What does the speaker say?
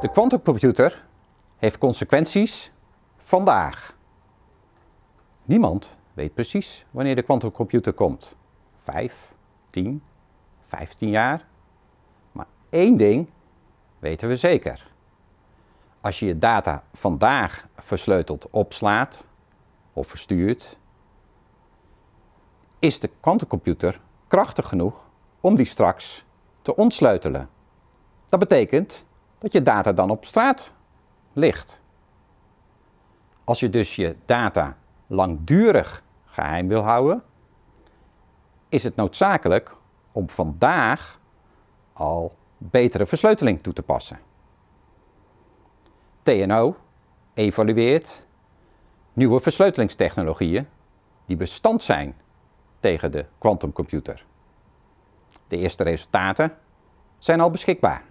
De quantumcomputer heeft consequenties vandaag. Niemand weet precies wanneer de quantumcomputer komt. 5, 10, 15 jaar. Maar één ding weten we zeker. Als je je data vandaag versleuteld opslaat of verstuurt, is de quantumcomputer krachtig genoeg om die straks te ontsleutelen. Dat betekent dat je data dan op straat ligt. Als je dus je data langdurig geheim wil houden, is het noodzakelijk om vandaag al betere versleuteling toe te passen. TNO evalueert nieuwe versleutelingstechnologieën die bestand zijn tegen de quantumcomputer. De eerste resultaten zijn al beschikbaar.